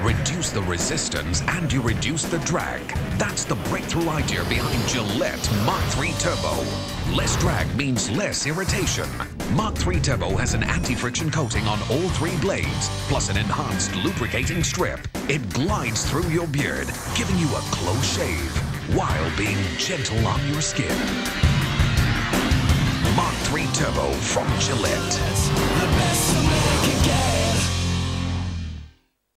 reduce the resistance and you reduce the drag. That's the breakthrough idea behind Gillette Mach 3 Turbo. Less drag means less irritation. Mach 3 Turbo has an anti-friction coating on all three blades, plus an enhanced lubricating strip. It glides through your beard, giving you a close shave, while being gentle on your skin. Mach 3 Turbo from Gillette.